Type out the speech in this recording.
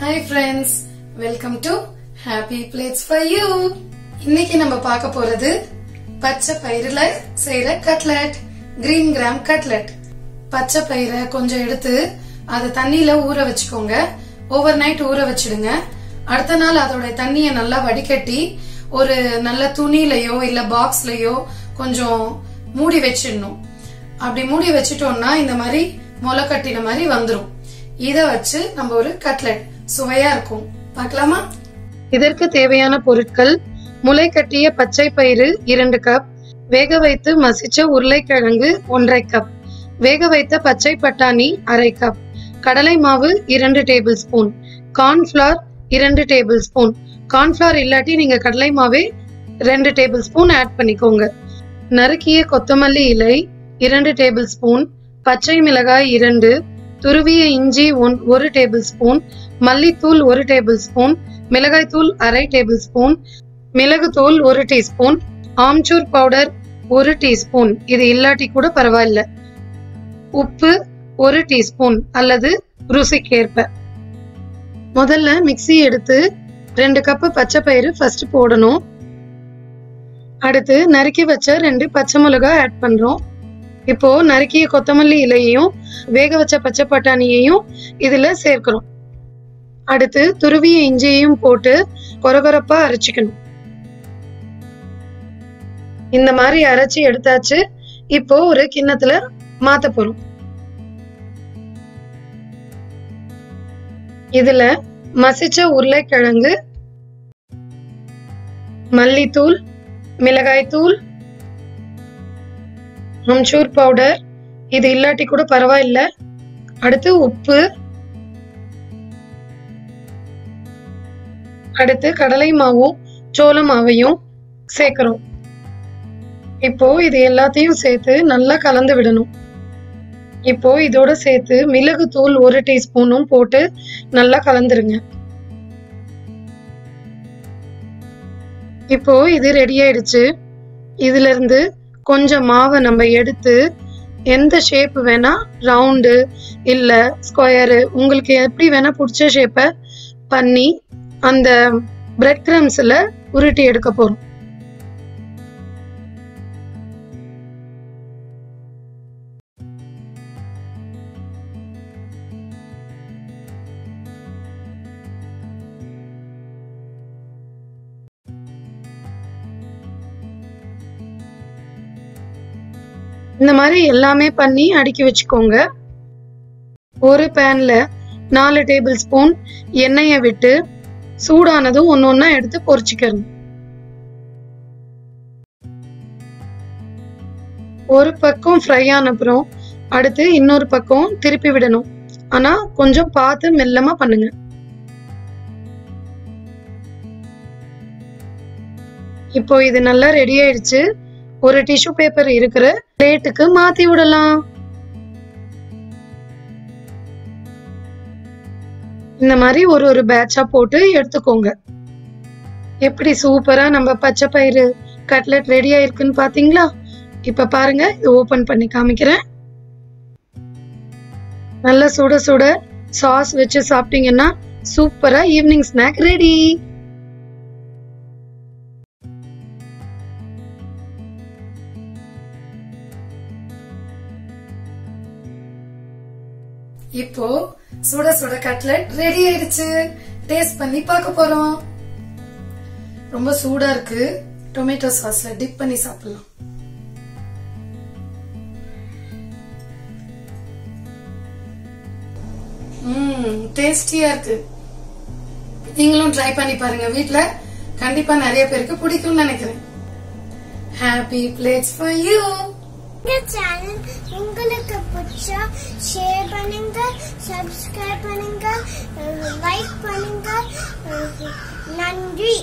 Hi friends welcome to Happy Plates for you இன்னைக்கு நம்ம பார்க்க போறது பச்சை பயிரில் செய்யற கட்லெட் கிரீன் கிராம் கட்லெட் பச்சை பயிரை கொஞ்சம் எடுத்து அதை தண்ணியில ஊற வச்சுக்கோங்க. ஓவர் நைட் ஊற வச்சிடுங்க. அடுத்த நாள் அதோட தண்ணியை நல்லா வடிகட்டி ஒரு நல்ல துணியிலயோ இல்ல பாக்ஸ்லயோ கொஞ்சம் மூடி வச்சிடணும். அப்படி மூடி வச்சிட்டோம்னா இந்த மாதிரி முளை கட்டின மாதிரி வந்துடும் இத வச்சு நம்ம ஒரு கட்லெட் சுவையா இருக்கும். பார்க்கலாமா? இதற்கு தேவையான பொருட்கள் முளை கட்டிய பச்சை பயிறு இரண்டு கப் வேக வைத்து மசிச்ச உருளைக்கிழங்கு ஒன்றரை கப் வேக வைத்த பச்சை பட்டாணி அரை கப் கடலை மாவு இரண்டு டேபிள் ஸ்பூன் கார்ன்ஃபிளவர் இரண்டு டேபிள் ஸ்பூன் கார்ன்ஃபிளவர் இல்லாட்டி நீங்க கடலை மாவே ரெண்டு டேபிள் ஸ்பூன் ஆட் பண்ணிக்கோங்க. நறுக்கிய கொத்தமல்லி இலை இரண்டு டேபிள் ஸ்பூன் பச்சை மிளகாய் இரண்டு துருவிய இஞ்சி ஒன் ஒரு டேபிள் ஸ்பூன் மல்லித்தூள் ஒரு டேபிள் ஸ்பூன் மிளகாய்த்தூள் அரை டேபிள் ஸ்பூன் மிளகுத்தூள் ஒரு டீஸ்பூன் ஆம்ச்சூர் பவுடர் ஒரு டீஸ்பூன். இது இல்லாட்டி கூட பரவாயில்ல. உப்பு ஒரு டீஸ்பூன் அல்லது ருசிக்கேற்ப. முதல்ல மிக்ஸி எடுத்து ரெண்டு கப்பு பச்சை பயிறு ஃபர்ஸ்ட் போடணும். அடுத்து நறுக்கி வச்ச ரெண்டு பச்சை மிளகாய் ஆட் பண்ணுறோம் இப்போ நறுக்கிய கொத்தமல்லி இலையையும் வேக வச்ச பச்சை பட்டாணியையும் இதுல சேர்க்கிறோம். அடுத்து துருவிய இஞ்சியையும் போட்டு கொரகொரப்பா அரைச்சிக்கணும். இந்த மாதிரி அரைச்சி எடுத்தாச்சு. இப்போ ஒரு கிண்ணத்துல மாத்த போறோம். இதுல மசிச்ச உருளைக்கிழங்கு மல்லித்தூள் மிளகாய்த்தூள் அம்ச்சூர் பவுடர் இது இல்லாட்டி கூட பரவாயில்ல. அடுத்து உப்பு. அடுத்து கடலை மாவும் சோள மாவையும் சேர்க்கிறோம். இப்போ இது எல்லாத்தையும் சேர்த்து நல்லா கலந்து விடணும். இப்போ இதோட சேர்த்து மிளகு தூள் ஒரு டீஸ்பூனும் போட்டு நல்லா கலந்துருங்க. இப்போ இது ரெடி ஆயிடுச்சு. இதுல இருந்து கொஞ்சம் மாவை நம்ம எடுத்து எந்த ஷேப் வேணா ரவுண்டு இல்ல ஸ்கொயரு உங்களுக்கு எப்படி வேணா பிடிச்ச ஷேப்பை பண்ணி அந்த பிரெட் கிரம்ஸில் உருட்டி எடுக்க போகிறோம் இந்த மாதிரி எல்லாமே பண்ணி அடுக்கி வச்சுக்கோங்க. ஒரு பேன்ல நாலு டேபிள் ஸ்பூன் எண்ணெயை விட்டு சூடானதும் ஒன்று ஒன்றா எடுத்து பொறிச்சிக்கணும். ஒரு பக்கம் ஃப்ரை ஆன அப்புறம் அடுத்து இன்னொரு பக்கம் திருப்பி விடணும். ஆனா கொஞ்சம் பார்த்து மெல்லமா பண்ணுங்க. இப்போ இது நல்லா ரெடி ஆயிடுச்சு. ஒரு டிஷ்யூ பேப்பர் இருக்கிற பிளேட்டுக்கு மாத்தி விடலாம். இந்த மாதிரி ஒரு ஒரு பேட்சா போட்டு எடுத்துக்கோங்க. எப்படி சூப்பரா நம்ம பச்சை பயிறு கட்லெட் ரெடி ஆயிருக்குன்னு பாத்தீங்களா? இப்ப பாருங்க இது ஓபன் பண்ணி காமிக்கிறேன். நல்லா சுட சுட சாஸ் வச்சு சாப்பிட்டீங்கன்னா சூப்பரா ஈவினிங் ஸ்நாக் ரெடி இப்போ சுட சுட கட்லட் ரெடி ஆயிடுச்சு. டேஸ்ட் பண்ணி பார்க்க போறோம். ரொம்ப சூடா இருக்கு. டொமேட்டோ சாஸ்ல டிப் பண்ணி சாப்பிடலாம். டேஸ்டியா இருக்கு. நீங்களும் ட்ரை பண்ணி பாருங்க. வீட்ல கண்டிப்பா நிறைய பேருக்கு பிடிக்கும்னு நினைக்கிறேன். ஹாப்பி பிளேட்ஸ் ஃபார் யூ உங்களுக்கு பிடிச்சா ஷேர் பண்ணுங்க சப்ஸ்கிரைப் பண்ணுங்க லைக் பண்ணுங்க நன்றி.